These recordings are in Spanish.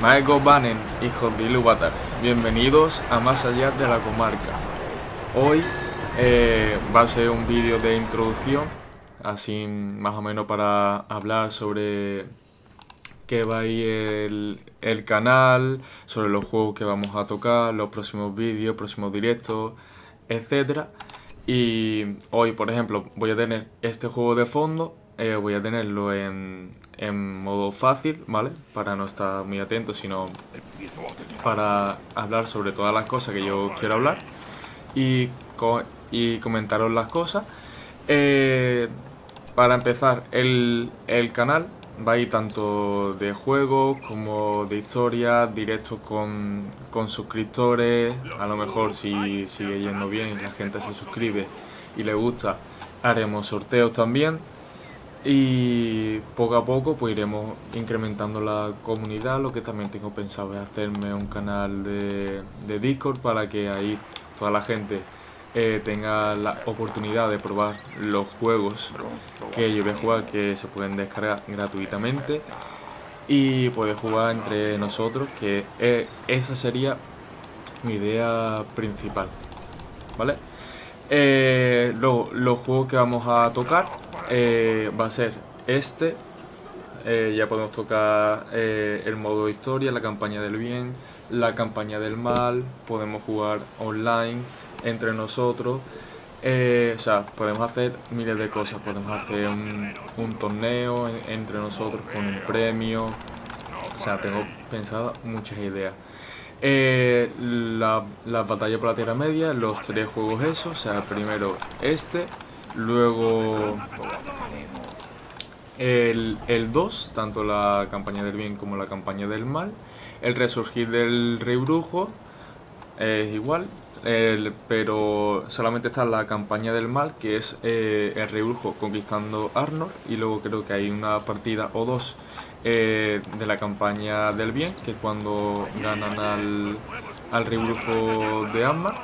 Maego Banen, hijos de Ilúvatar, bienvenidos a Más Allá de la Comarca. Hoy eh, va a ser un vídeo de introducción, así más o menos para hablar sobre qué va a ir el, canal, sobre los juegos que vamos a tocar, los próximos vídeos, próximos directos, etc. Y hoy, por ejemplo, voy a tener este juego de fondo, eh, voy a tenerlo en, en modo fácil, ¿vale? Para no estar muy atento, sino para hablar sobre todas las cosas que yo quiero hablar y, y comentaros las cosas. Eh, para empezar, el, canal va a ir tanto de juegos como de historia, directos con, con suscriptores. A lo mejor si sigue yendo bien y la gente se suscribe y le gusta, haremos sorteos también y poco a poco pues iremos incrementando la comunidad. Lo que también tengo pensado es hacerme un canal de, discord para que ahí toda la gente eh, tenga la oportunidad de probar los juegos que yo voy a jugar que se pueden descargar gratuitamente. Y poder jugar entre nosotros que eh, esa sería mi idea principal vale eh, los juegos que vamos a tocar eh, va a ser este. Eh, ya podemos tocar eh, el modo historia, la campaña del bien, la campaña del mal, podemos jugar online entre nosotros. o sea, podemos hacer miles de cosas, podemos hacer un, torneo entre nosotros con un premio. O sea, tengo pensado muchas ideas. la, la, batalla por la Tierra Media, los tres juegos esos, o sea, primero este, Luego el, 2, tanto la campaña del bien como la campaña del mal. El resurgir del rey brujo es igual, pero solamente está la campaña del mal, que es eh, el rey brujo conquistando Arnor. Y luego creo que hay una partida o dos eh, de la campaña del bien, que es cuando ganan al, al rey brujo de Ammar.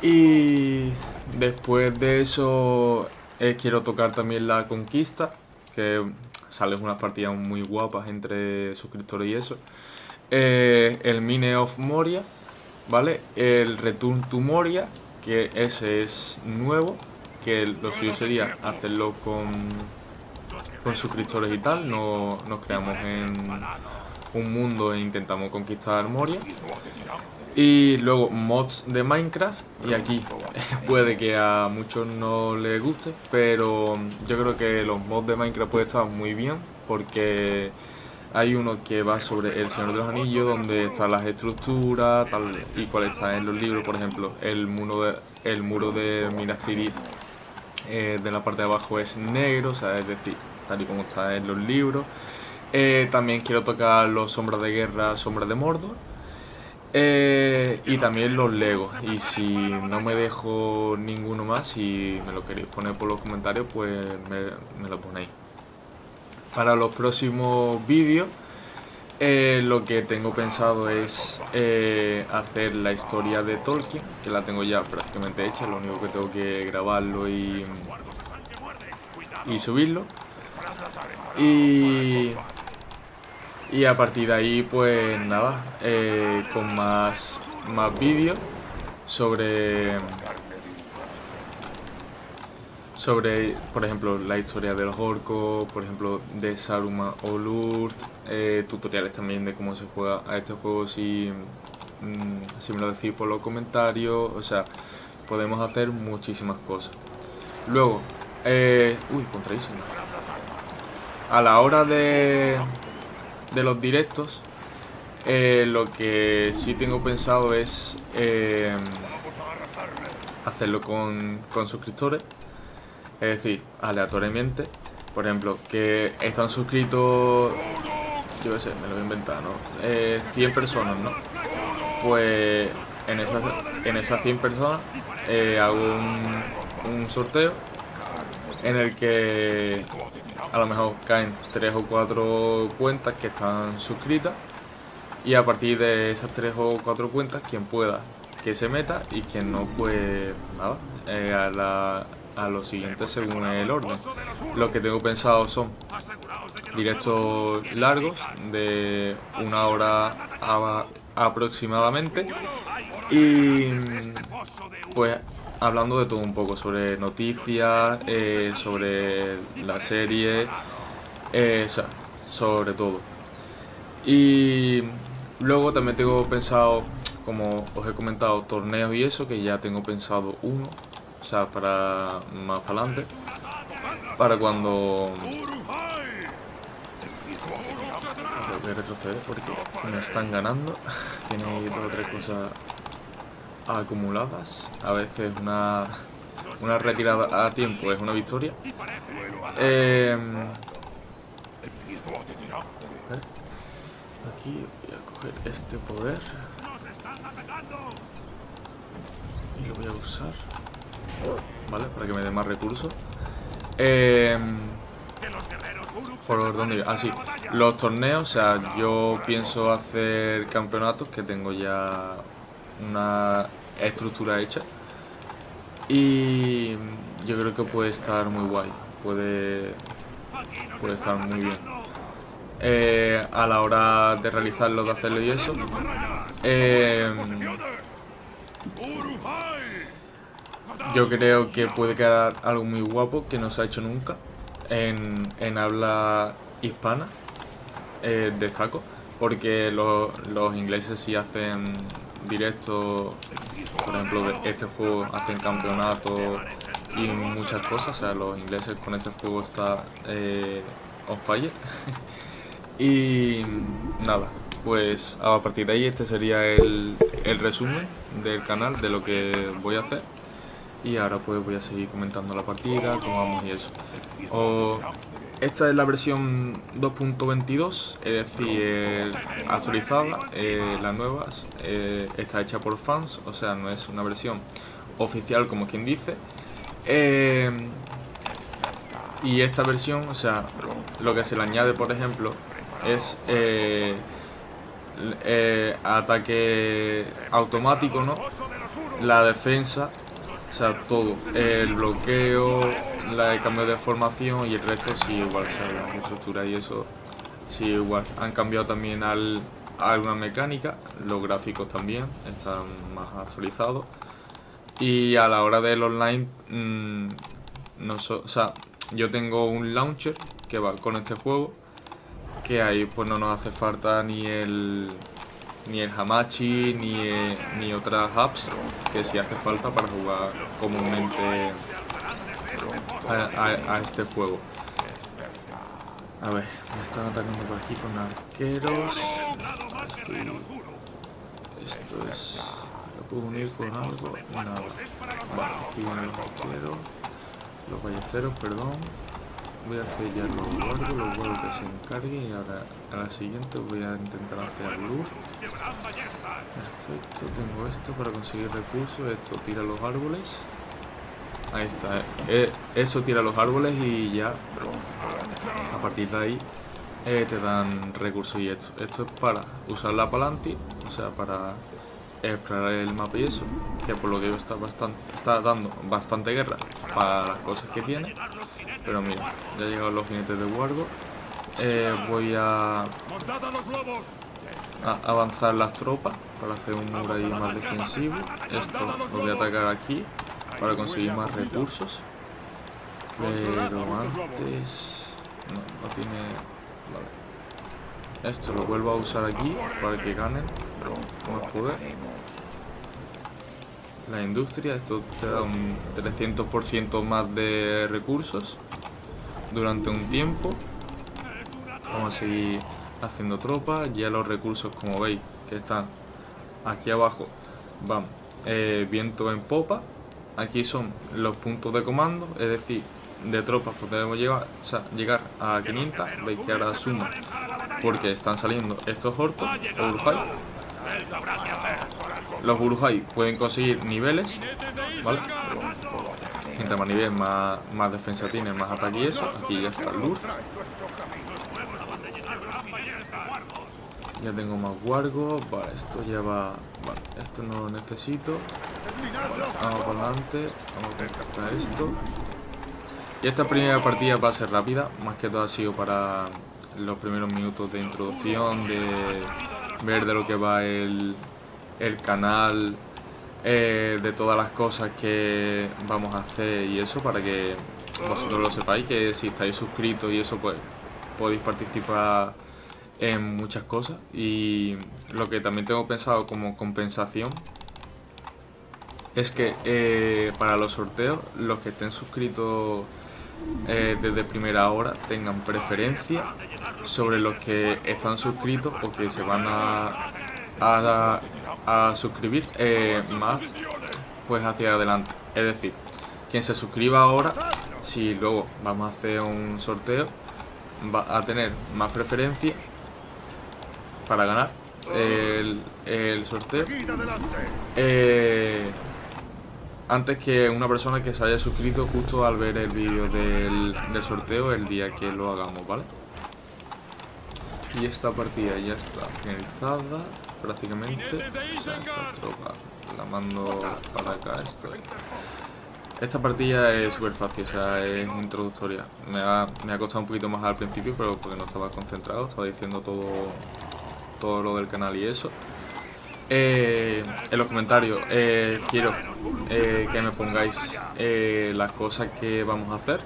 Y Después de eso eh, quiero tocar también la conquista, que salen unas partidas muy guapas entre suscriptores y eso. Eh, el Mine of Moria, ¿vale? El Return to Moria, que ese es nuevo, que lo suyo sería hacerlo con, con suscriptores y tal, no nos creamos en un mundo e intentamos conquistar Moria. Y luego mods de Minecraft y aquí puede que a muchos no les guste, pero yo creo que los mods de Minecraft pueden estar muy bien porque hay uno que va sobre el Señor de los Anillos donde están las estructuras tal y cuál está en los libros, por ejemplo, el muro de, el muro de Minas Tirith eh, de la parte de abajo es negro, o sea, es decir, tal y como está en los libros. Eh, también quiero tocar los Sombras de Guerra, Sombras de Mordor eh, y también los Legos. Y si no me dejo ninguno más, y me lo queréis poner por los comentarios, pues me, lo ponéis. Para los próximos vídeos, eh, lo que tengo pensado es eh, hacer la historia de Tolkien, que la tengo ya prácticamente hecha, lo único que tengo que grabarlo y, y subirlo. Y y a partir de ahí, pues nada, eh, con más, más vídeos sobre, sobre, por ejemplo, la historia de los orcos, por ejemplo, de Saruma o Lurth, eh, tutoriales también de cómo se juega a este juego si, mm, si me lo decís por los comentarios, o sea, podemos hacer muchísimas cosas. Luego, eh, uy, contraísimo. A la hora de, de los directos, eh, lo que sí tengo pensado es eh, hacerlo con, suscriptores, es decir, aleatoriamente. Por ejemplo, que están suscritos, yo qué sé, me lo voy a inventar, ¿no? 100 eh, personas, ¿no? Pues en esas, en esas 100 personas hago un, un sorteo en el que a lo mejor caen tres o cuatro cuentas que están suscritas y a partir de esas tres o cuatro cuentas quien pueda que se meta y quien no pues nada eh, a lo siguiente según el orden. Lo que tengo pensado son directos largos de una hora aproximadamente y pues hablando de todo un poco sobre noticias, eh, sobre la serie, eh, sobre todo. Y luego también tengo pensado, como os he comentado, torneos y eso, que ya tengo pensado uno, o sea, para más para adelante, para cuando... Voy a retroceder porque me están ganando, tiene dos o tres cosas acumuladas. A veces una, una retirada a tiempo es una victoria. Eh, aquí voy a coger este poder. Y lo voy a usar. ¿Vale? Para que me dé más recursos. Eh, ¿Por dónde Ah, sí. Los torneos, o sea, yo pienso hacer campeonatos que tengo ya una estructura hecha. Y yo creo que puede estar muy guay. Puede, puede estar muy bien. Eh, a la hora de realizarlo, de hacerlo y eso. Eh, yo creo que puede quedar algo muy guapo que no se ha hecho nunca en, en habla hispana. Eh, destaco porque los, los ingleses sí hacen directo, por ejemplo, de este juego hacen campeonato y muchas cosas. O sea, los ingleses con este juego está eh, on fire. y nada, pues a partir de ahí este sería el, el resumen del canal de lo que voy a hacer. Y ahora pues voy a seguir comentando la partida, cómo vamos y eso. O, esta es la versión 2.22, es decir, actualizada, eh, las nuevas, eh, está hecha por fans, o sea, no es una versión oficial como quien dice. Eh, y esta versión, o sea, lo que se le añade, por ejemplo, es ataque automático, ¿no? La defensa, o sea, todo. El bloqueo, la, el cambio de formación y el resto sí igual, o sea, la estructura y eso sí igual. Han cambiado también al, alguna mecánica, los gráficos también están más actualizados. Y a la hora del online, mmm, no o sea, yo tengo un launcher que va con este juego, que ahí pues no nos hace falta ni el ni el Hamachi ni, ni otras apps que sí hace falta para jugar comúnmente a, este juego. A ver, me están atacando por aquí con arqueros. Esto es... ¿Lo puedo unir con algo? Nada. Vale, aquí vienen los arqueros. Los ballesteros, perdón. Voy a hacer ya los guardos, los guardos que se encarguen y ahora a la siguiente voy a intentar hacer luz. Perfecto, tengo esto para conseguir recursos, esto tira los árboles. Ahí está. Eh, eso tira los árboles y ya a partir de ahí eh, te dan recursos y esto. Esto es para usar la palanti, o sea, para explorar el mapa y eso. Que por lo que veo está, bastante, está dando bastante guerra para las cosas que tiene. Pero mira, ya llegan los jinetes de Wargo. Eh, voy a, a avanzar las tropas para hacer un muro ahí más defensivo. Esto lo voy a atacar aquí para conseguir más recursos. Pero antes... No, no tiene... Vale. Esto lo vuelvo a usar aquí para que ganen más poder. La industria, esto te da un 300% más de recursos durante un tiempo. Vamos a seguir haciendo tropas. Ya los recursos, como veis, que están aquí abajo, van eh, viento en popa aquí son los puntos de comando, es decir, de tropas podemos llegar, o sea, llegar a 500, veis que ahora suma porque están saliendo estos orcos, los Urujai. Los Urujai pueden conseguir niveles, ¿vale? Mientras más nivel, más, defensa tiene, más ataque y eso. Aquí ya está luz. Ya tengo más guargo. Vale, esto ya va... Vale, esto no lo necesito. Vamos para adelante. Vamos a conquistar esto. Y esta primera partida va a ser rápida, más que todo ha sido para los primeros minutos de introducción, de ver de lo que va el, el canal, eh, de todas las cosas que vamos a hacer y eso, para que vosotros lo sepáis, que si estáis suscritos y eso, pues podéis participar en muchas cosas. Y lo que también tengo pensado como compensación es que eh, para los sorteos, los que estén suscritos eh, desde primera hora tengan preferencia sobre los que están suscritos o que se van a, a, suscribir eh, más pues hacia adelante. Es decir, quien se suscriba ahora, si luego vamos a hacer un sorteo, va a tener más preferencia para ganar el, el sorteo. Eh, antes que una persona que se haya suscrito justo al ver el vídeo del, sorteo el día que lo hagamos, ¿vale? Y esta partida ya está finalizada prácticamente. O sea, esta tropa la mando para acá. Esta partida es súper fácil, o sea, es introductoria. Me ha, me ha costado un poquito más al principio, pero porque no estaba concentrado, estaba diciendo todo, todo lo del canal y eso. Eh, en los comentarios eh, quiero eh, que me pongáis las cosas que vamos a hacer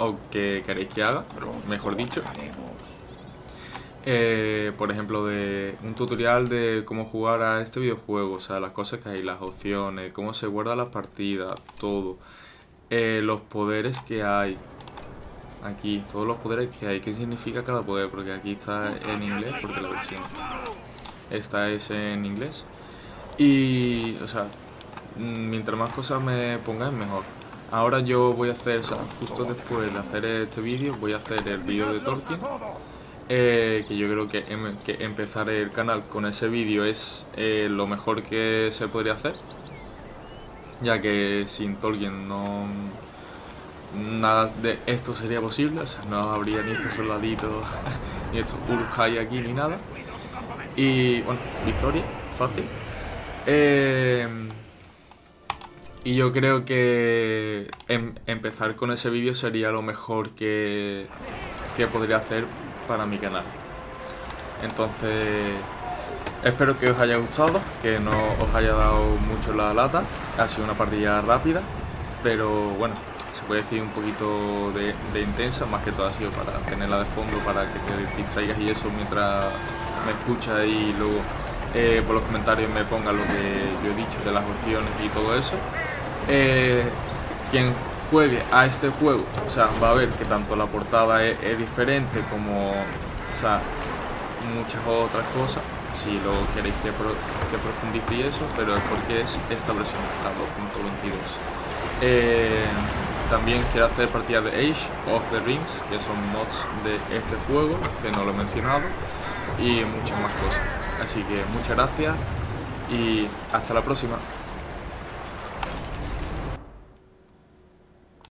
o que queréis que haga, mejor dicho. por ejemplo, de un tutorial de cómo jugar a este videojuego, o sea, las cosas que hay, las opciones, cómo se guarda las partidas, todo. los poderes que hay, aquí, todos los poderes que hay, qué significa cada poder, porque aquí está en inglés, porque la versión esta es en inglés. Y, o sea, mientras más cosas me pongan, mejor. Ahora yo voy a hacer, o sea, justo después de hacer este vídeo, voy a hacer el vídeo de Tolkien. Eh, que yo creo que, em, que, empezar el canal con ese vídeo es eh, lo mejor que se podría hacer. Ya que sin Tolkien no... Nada de esto sería posible, o sea, no habría ni estos soldaditos, ni estos Uruk-hai aquí, ni nada. Y bueno, victoria, fácil. Eh, y yo creo que em, empezar con ese vídeo sería lo mejor que, que podría hacer para mi canal. Entonces, espero que os haya gustado, que no os haya dado mucho la lata. Ha sido una partida rápida, pero bueno, se puede decir un poquito de, de intensa, más que todo ha sido para tenerla de fondo, para que te distraigas y eso mientras me escucha y luego eh, por los comentarios me ponga lo que yo he dicho de las opciones y todo eso. Eh, quien juegue a este juego, o sea, va a ver que tanto la portada es, diferente como, o sea, muchas otras cosas. Si lo queréis que, que profundice eso, pero es porque es esta versión, la 2.22. Eh, también quiero hacer partidas de Age of the Rings, que son mods de este juego, que no lo he mencionado y muchas más cosas. Así que muchas gracias y hasta la próxima.